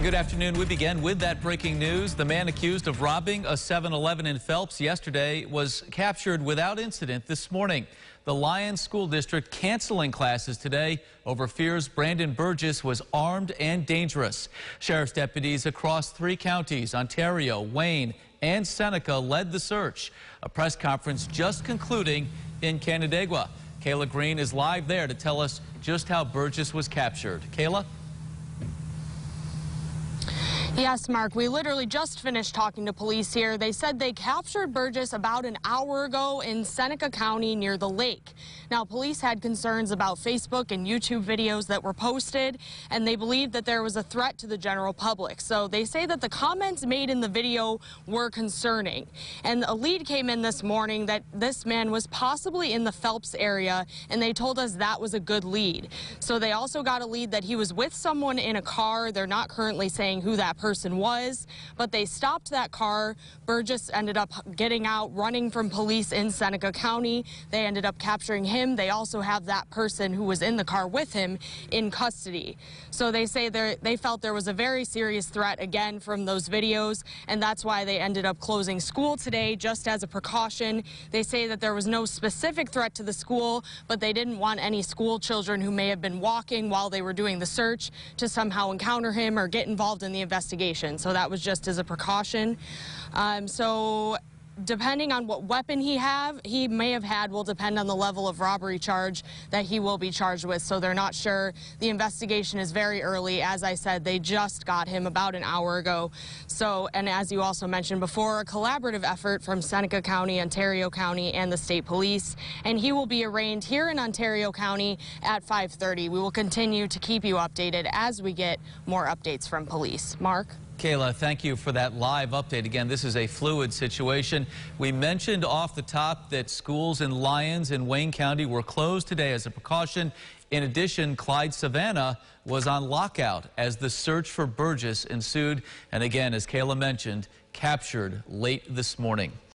And good afternoon. We begin with that breaking news. The man accused of robbing a 7-Eleven in Phelps yesterday was captured without incident this morning. The Lyons School District canceling classes today over fears Brandon Burgess was armed and dangerous. Sheriff's deputies across three counties, Ontario, Wayne, and Seneca led the search. A press conference just concluding in Canandaigua. Kayla Green is live there to tell us just how Burgess was captured. Kayla? Yes, Mark, we literally just finished talking to police here. They said they captured Burgess about an hour ago in Seneca County near the lake. Now, police had concerns about Facebook and YouTube videos that were posted, and they believed that there was a threat to the general public. So they say that the comments made in the video were concerning. And a lead came in this morning that this man was possibly in the Phelps area, and they told us that was a good lead. So they also got a lead that he was with someone in a car. They're not currently saying who that person was, but they stopped that car. Burgess ended up getting out, running from police in Seneca County. They ended up capturing him. They also have that person who was in the car with him in custody. So they say they felt there was a very serious threat again from those videos, and that's why they ended up closing school today just as a precaution. They say that there was no specific threat to the school, but they didn't want any school children who may have been walking while they were doing the search to somehow encounter him or get involved in the investigation. So that was just as a precaution. Um, so depending on what weapon he have, he may have had will depend on the level of robbery charge that he will be charged with. So they're not sure. The investigation is very early. As I said, they just got him about an hour ago. So, and as you also mentioned before, a collaborative effort from Seneca County, Ontario County, and the state police. And he will be arraigned here in Ontario County at 5:30. We will continue to keep you updated as we get more updates from police. Mark. Kayla, thank you for that live update. Again, this is a fluid situation. We mentioned off the top that schools in Lyons and Wayne County were closed today as a precaution. In addition, Clyde Savannah was on lockout as the search for Burgess ensued. And again, as Kayla mentioned, captured late this morning.